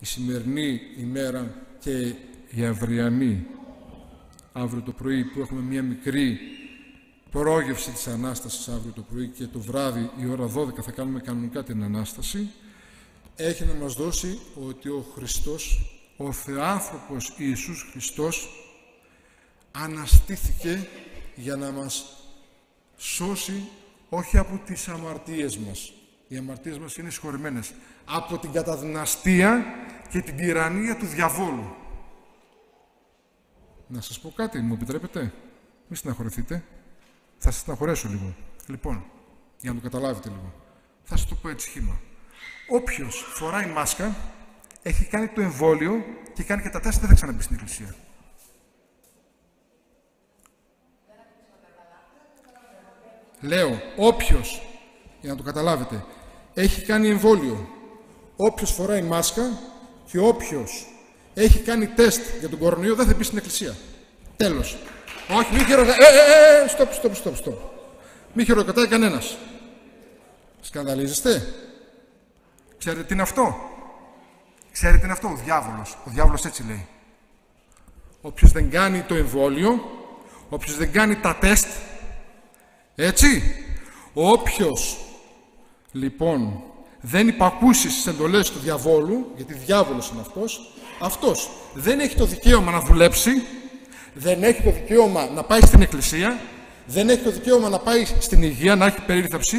η σημερινή ημέρα και η αυριανή αύριο το πρωί που έχουμε μια μικρή πρόγευση της Ανάστασης αύριο το πρωί και το βράδυ η ώρα 12 θα κάνουμε κανονικά την Ανάσταση έχει να μας δώσει ότι ο Χριστός, ο Θεάνθρωπος Ιησούς Χριστός αναστήθηκε για να μας σώσει όχι από τις αμαρτίες μας. Οι αμαρτίες μας είναι συγχωρημένες. Από την καταδυναστία και την τυραννία του διαβόλου. Να σας πω κάτι, μου επιτρέπετε; Μην στεναχωρηθείτε. Θα σας στεναχωρέσω λίγο. Λοιπόν, για να το καταλάβετε λίγο. Θα σας το πω έτσι χήμα. Όποιος φοράει μάσκα, έχει κάνει το εμβόλιο και κάνει και τα τεστ, δεν θα ξαναμπεί στην εκκλησία. Λέω, όποιος, για να το καταλάβετε, έχει κάνει εμβόλιο, όποιος φοράει μάσκα και όποιος έχει κάνει τεστ για τον κορονοϊό δεν θα μπει στην εκκλησία. Τέλος. Όχι, μην χειροκατάει. Ε, ε, ε, στοπ, στοπ, στοπ, στοπ. Μην χειροκατάει κανένας. Σκανδαλίζεστε. Ξέρετε τι είναι αυτό; Ξέρετε τι είναι αυτό; Ο διάβολος. Ο διάβολος έτσι λέει. Όποιος δεν κάνει το εμβόλιο, όποιος δεν κάνει τα τεστ, έτσι, όποιος λοιπόν δεν υπακούσεις στις εντολές του διαβόλου, γιατί διάβολος είναι αυτός, αυτός δεν έχει το δικαίωμα να δουλέψει, δεν έχει το δικαίωμα να πάει στην εκκλησία, δεν έχει το δικαίωμα να πάει στην υγεία, να έχει περίθαψη,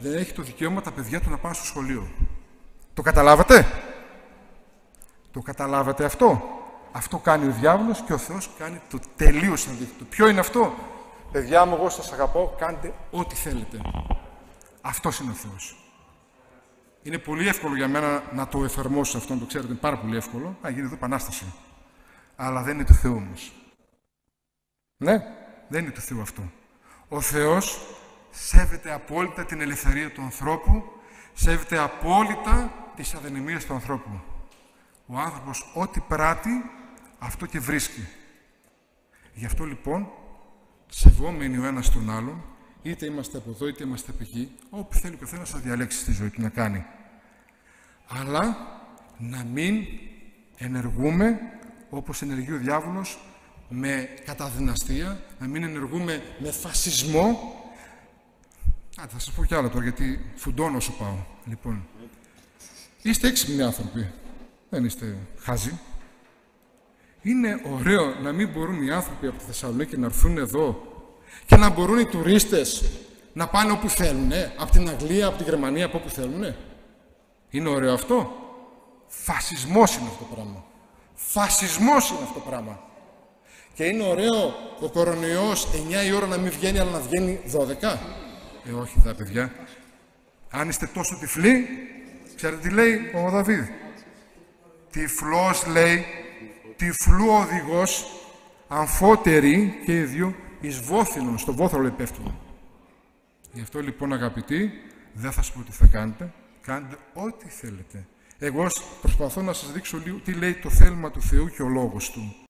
δεν έχει το δικαίωμα τα παιδιά του να πάνε στο σχολείο. Το καταλάβατε; Το καταλάβατε αυτό; Αυτό κάνει ο διάβολος και ο Θεός κάνει το τελείως αντίθετο. Ποιο είναι αυτό; Παιδιά μου, εγώ σας αγαπώ, κάντε ό,τι θέλετε. Αυτός είναι ο Θεός. Είναι πολύ εύκολο για μένα να το εφαρμόσω αυτό, να το ξέρετε, είναι πάρα πολύ εύκολο. Να γίνει εδώ επανάσταση. Αλλά δεν είναι του Θεού όμως. Ναι, δεν είναι του Θεού αυτό. Ο Θεός σέβεται απόλυτα την ελευθερία του ανθρώπου, σέβεται απόλυτα τις αδυναμίες του ανθρώπου. Ο άνθρωπος ό,τι πράττει, αυτό και βρίσκει. Γι' αυτό λοιπόν, σεβόμενοι ο ένας τον άλλον, είτε είμαστε από εδώ είτε είμαστε από εκεί, όπου θέλει ο καθένας να διαλέξει στη ζωή του να κάνει. Αλλά να μην ενεργούμε όπως ενεργεί ο διάβολος με καταδυναστία, να μην ενεργούμε με φασισμό. Α, θα σας πω κι άλλο τώρα, γιατί φουντώνω όσο πάω. Λοιπόν, είστε έξυπνοι άνθρωποι. Δεν είστε χάζοι. Είναι ωραίο να μην μπορούν οι άνθρωποι από τη Θεσσαλονίκη να έρθουν εδώ και να μπορούν οι τουρίστες να πάνε όπου θέλουν, από την Αγγλία, από τη Γερμανία, από όπου θέλουν. Είναι ωραίο αυτό. Φασισμός είναι αυτό το πράγμα. Φασισμός είναι αυτό το πράγμα. Και είναι ωραίο ο κορονοϊός 9 η ώρα να μην βγαίνει, αλλά να βγαίνει 12. Ε, όχι τα παιδιά. Αν είστε τόσο τυφλοί, ξέρετε τι λέει ο Δαβίδ. Τυφλός λέει, τυφλού οδηγός, αμφότεροι και οι δύο εις βόθυλον, στο βόθρο λέει πέφτουν. Γι' αυτό λοιπόν αγαπητοί, δεν θα σου πω τι θα κάνετε, κάντε ό,τι θέλετε. Εγώ προσπαθώ να σας δείξω λίγο τι λέει το θέλημα του Θεού και ο Λόγος Του.